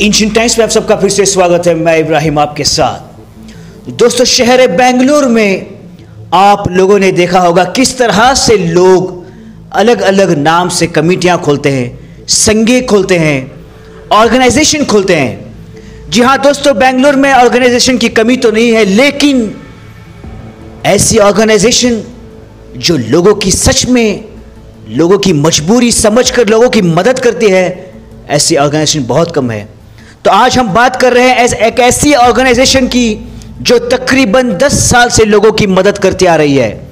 इंशियन times में आप सबका फिर से स्वागत है, मैं इब्राहिम आपके साथ। दोस्तों, शहर बेंगलुरु में आप लोगों ने देखा होगा किस तरह से लोग अलग अलग नाम से कमेटियाँ खोलते हैं, संघे खोलते हैं, ऑर्गेनाइजेशन खोलते हैं। जी हाँ दोस्तों, बेंगलोर में ऑर्गेनाइजेशन की कमी तो नहीं है, लेकिन ऐसी ऑर्गेनाइजेशन जो लोगों की सच में, लोगों की मजबूरी समझकर, लोगों की मदद करती है, ऐसी ऑर्गेनाइजेशन बहुत कम है। तो आज हम बात कर रहे हैं एक ऐसी ऑर्गेनाइजेशन की जो तकरीबन 10 साल से लोगों की मदद करती आ रही है।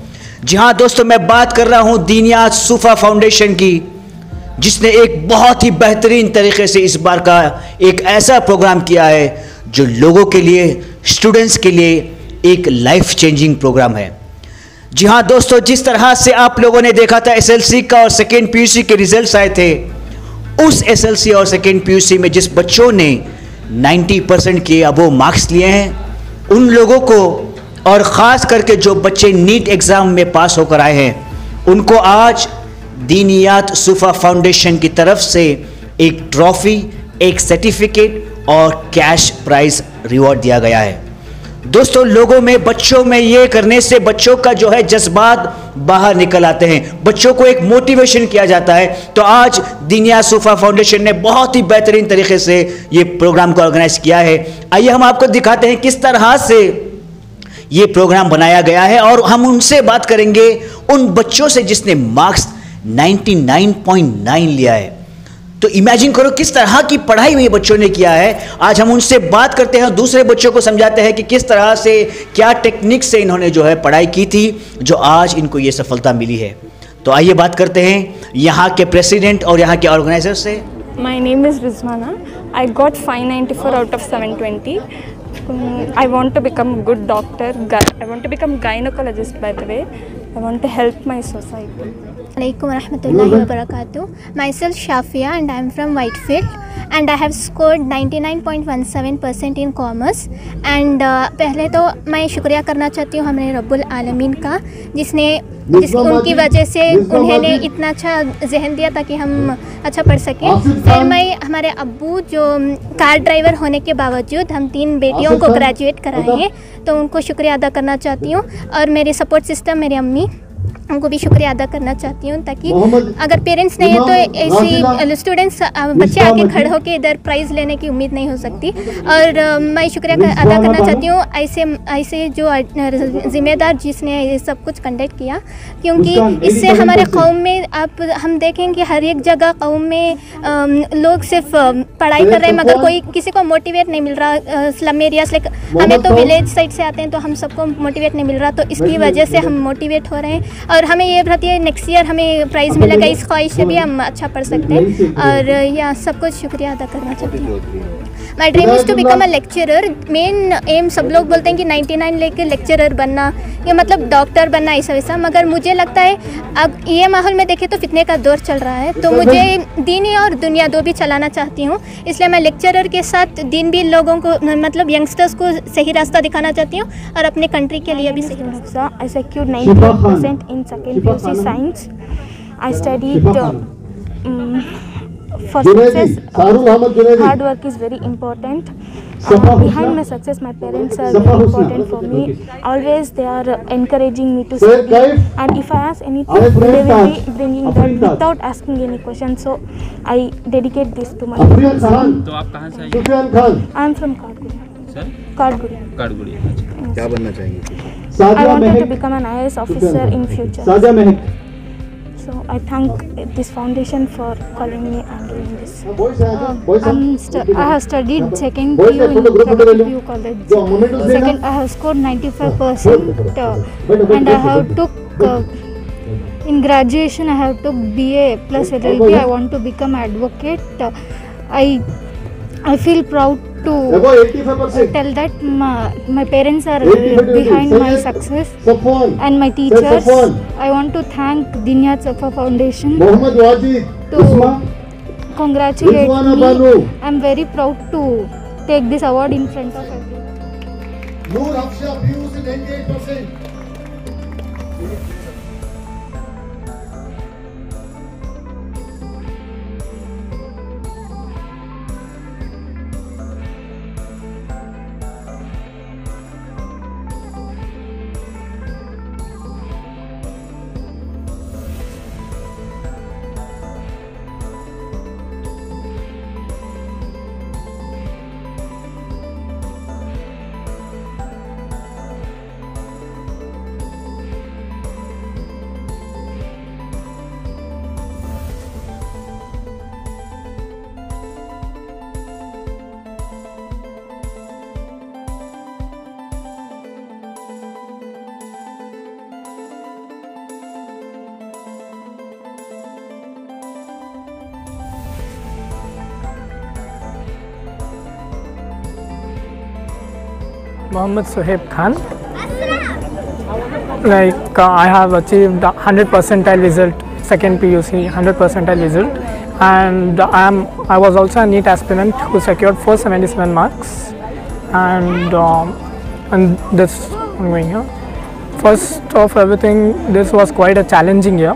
जी हाँ दोस्तों मैं बात कर रहा हूँ दीनिया सूफा फाउंडेशन की, जिसने एक बहुत ही बेहतरीन तरीके से इस बार का एक ऐसा प्रोग्राम किया है जो लोगों के लिए, स्टूडेंट्स के लिए एक लाइफ चेंजिंग प्रोग्राम है। जी हाँ दोस्तों जिस तरह से आप लोगों ने देखा था एसएलसी का और सेकेंड पीयूसी के रिजल्ट्स आए थे, उस एसएलसी और सेकेंड पीयूसी में जिस बच्चों ने 90 परसेंट के अबो मार्क्स लिए हैं, उन लोगों को और ख़ास करके जो बच्चे नीट एग्ज़ाम में पास होकर आए हैं, उनको आज दीनियात सूफा फाउंडेशन की तरफ़ से एक ट्रॉफ़ी एक सर्टिफिकेट और कैश प्राइज़ रिवॉर्ड दिया गया है। दोस्तों, लोगों में, बच्चों में ये करने से बच्चों का जो है जज्बात बाहर निकल आते हैं। बच्चों को एक मोटिवेशन किया जाता है। तो आज दीनिया सूफा फाउंडेशन ने बहुत ही बेहतरीन तरीके से ये प्रोग्राम को ऑर्गेनाइज किया है। आइए हम आपको दिखाते हैं किस तरह से ये प्रोग्राम बनाया गया है और हम उनसे बात करेंगे उन बच्चों से जिसने मार्क्स 99.9 लिया है तो इमेजिन करो किस तरह की पढ़ाई हुई बच्चों ने किया है आज हम उनसे बात करते हैं दूसरे बच्चों को समझाते हैं कि किस तरह से क्या टेक्निक से इन्होंने जो है पढ़ाई की थी जो आज इनको ये सफलता मिली है तो आइए बात करते हैं यहाँ के प्रेसिडेंट और यहाँ के ऑर्गेनाइजर से My name is Rizwana. I got 594 out of 720. Um, I want to become a good doctor. I want to become gynecologist by the way. I want to help my society. Alaikum warahmatullahi wabarakatuh. Myself Shafia and I am from Whitefield and I have scored 99.17% in commerce and uh, पहले तो मैं शुक्रिया करना चाहती हूँ हमारे रब्बुल आलमीन का जिसने जिस उनकी वजह से उन्होंने इतना अच्छा जहन दिया ताकि हम अच्छा पढ़ सकें। फिर मैं हमारे अबू जो कार ड्राइवर होने के बावजूद हम तीन बेटियों को ग्रेजुएट कराए हैं तो उनको शुक्रिया अदा करना चाहती हूँ। और मेरी सपोर्ट सिस्टम मेरी अम्मी उनको भी शुक्रिया अदा करना चाहती हूँ ताकि अगर पेरेंट्स नहीं है तो ऐसी स्टूडेंट्स बच्चे आके खड़े होकर इधर प्राइज़ लेने की उम्मीद नहीं हो सकती। और मैं शुक्रिया कर- अदा करना चाहती हूँ। ऐसे ऐसे जो जिम्मेदार जिसने ये सब कुछ कंडक्ट किया क्योंकि इससे हमारे कौम में आप हम देखें कि हर एक जगह कौम में लोग सिर्फ़ पढ़ाई कर रहे हैं मगर कोई किसी को मोटिवेट नहीं मिल रहा। स्लम एरियाज़ लाइक हमें तो विलेज साइड से आते हैं तो हम सबको मोटिवेट नहीं मिल रहा। तो इसकी वजह से हम मोटिवेट हो रहे हैं। और हमें ये रहती है नेक्स्ट ईयर हमें प्राइज़ मिलेगा इस ख्वाहिश से भी हम अच्छा पढ़ सकते हैं। और यहाँ सबको शुक्रिया अदा करना चाहती हूँ। My dream is to become a lecturer main एम सब लोग बोलते हैं कि 99 लेके लेक्चरर बनना या मतलब डॉक्टर बनना ऐसा वैसा मगर मुझे लगता है अब ये माहौल में देखें तो फितने का दौर चल रहा है। तो मुझे दीनी और दुनिया दो भी चलाना चाहती हूँ। इसलिए मैं लेक्चरर के साथ दिन भी लोगों को मतलब यंगस्टर्स को सही रास्ता दिखाना चाहती हूँ और अपने कंट्री के लिए भी सही रास्ता. I secured 98% in second PUC science. I studied uh, um, for success. Junaidi Hard work is very important. Uh, behind my success, my parents are very important for me. Always they are uh, encouraging me to study. And if I ask anything, they will be bringing that without asking any question. So I dedicate this to my तो Khan I am from Kadguri. Kadguri. अच्छा क्या बनना चाहेंगे Sadia I wanted Mehek. to become an IAS officer in future. Sadia Mehek. So I thank this foundation for calling me and doing this. Uh, I have studied second PU in PU college. Second, I have scored 95% uh, and I have took uh, in graduation I have took BA plus LLB. I want to become advocate. Uh, I I feel proud to tell that my, my parents are behind my success and my teachers. I want to thank Dinyat Safa Foundation To- congratulate me. I'm very proud to take this award in front of everyone. Noor Hafsha views in 98%. Mohammed Suhaib Khan. Like uh, I have achieved 100 percentile result, second PUC 100 percentile result, and I am I was also a neat aspirant who secured 477 marks, and um, and this I'm going here. First of everything, this was quite a challenging year.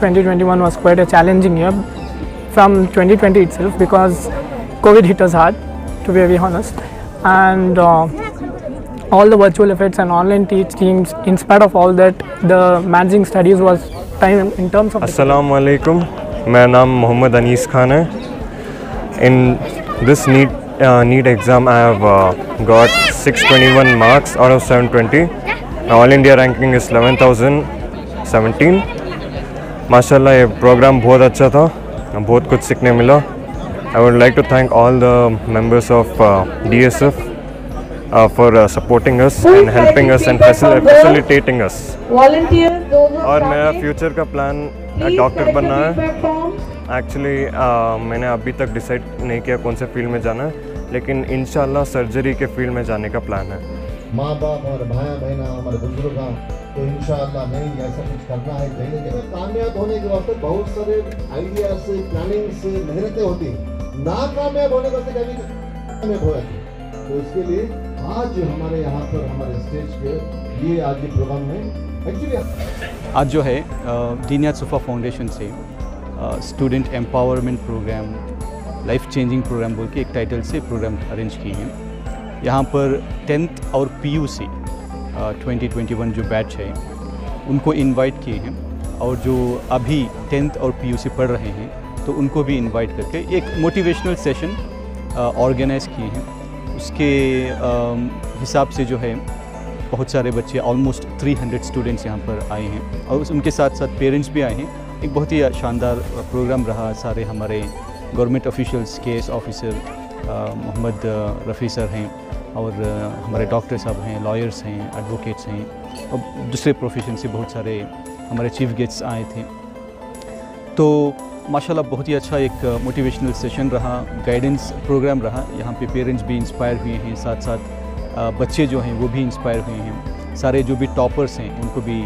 2021 was quite a challenging year from 2020 itself because COVID hit us hard, to be very honest, and. Uh, all the virtual effects and online teach teams in spite of all that the managing studies was time in terms of अस्सलाम वालेकुम मेरा नाम मोहम्मद अनीस खान है in this NEET NEET exam I have got 621 marks out of 720 all India ranking is 11017 माशाल्लाह ये programme बहुत अच्छा था बहुत कुछ सीखने मिला I would like to thank all the members of the F for uh, supporting us Who and helping us and facil- facilitating us. और मेरा फ्यूचर का प्लान डॉक्टर बनना है. एक्चुअली मैंने अभी तक डिसाइड नहीं किया कौन से फ़ील्ड में जाना है लेकिन इन सर्जरी के फ़ील्ड में जाने का प्लान है. माँ बाप और भाई बहना हमारे बुज़ुर्ग तो इंशाल्लाह नहीं ऐसा कुछ करना है कहीं ना कहीं कामयाब होने के वास्ते बहुत सारे आइडिया से प्लानिंग से मेहनतें होती नाकामयाब होने के वास्ते कभी कामयाब हो जाती तो इसके लिए आज हमारे यहाँ पर, हमारे स्टेज पे ये आज के प्रोग्राम में एक्चुअली आज जो है दीनियात सुफा फाउंडेशन से student empowerment programme life changing programme बोल के एक टाइटल से प्रोग्राम अरेंज किए हैं। यहाँ पर टेंथ और पीयूसी ट्वेंटी ट्वेंटी वन जो बैच है, उनको इनवाइट किए हैं और जो अभी टेंथ और पीयूसी पढ़ रहे हैं तो उनको भी इनवाइट करके एक मोटिवेशनल सेशन ऑर्गेनाइज किए हैं। उसके हिसाब से जो है, बहुत सारे बच्चे ऑलमोस्ट 300 स्टूडेंट्स यहाँ पर आए हैं। और उनके साथ साथ पेरेंट्स भी आए हैं। एक बहुत ही शानदार प्रोग्राम रहा सारे हमारे government officials K S officer Mohammed Rafi sir हैं और हमारे डॉक्टर साहब हैं लॉयर्स हैं एडवोकेट्स हैं। और दूसरे प्रोफेशन से बहुत सारे हमारे चीफ गेस्ट्स आए थे। तो माशाल्लाह बहुत ही अच्छा एक मोटिवेशनल सेशन रहा गाइडेंस प्रोग्राम रहा। यहाँ पे पेरेंट्स भी इंस्पायर हुए हैं साथ साथ बच्चे जो हैं वो भी इंस्पायर हुए हैं। सारे जो भी टॉपर्स हैं, उनको भी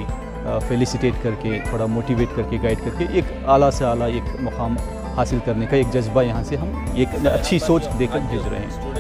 फेलिसिटेट करके, थोड़ा मोटिवेट करके गाइड करके, एक आला से आला एक मुकाम हासिल करने का एक जज्बा यहाँ से हम एक अच्छी सोच देकर भेज रहे हैं।